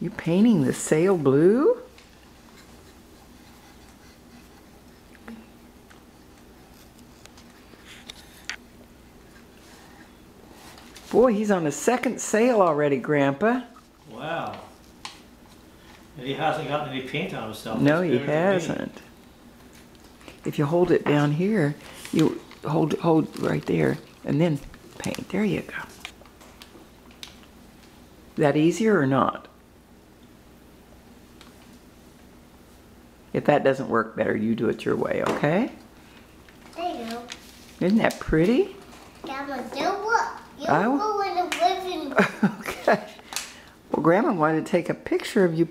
You painting the sail blue? Boy, he's on his second sail already, Grandpa. Wow. And he hasn't gotten any paint on himself. No, he better than me. hasn't. If you hold it down here, you hold hold right there, and then paint. There you go. That easier or not? If that doesn't work better, you do it your way, okay? There you go. Isn't that pretty? Grandma, do what? You I- go in the living room. okay. Well, Grandma wanted to take a picture of you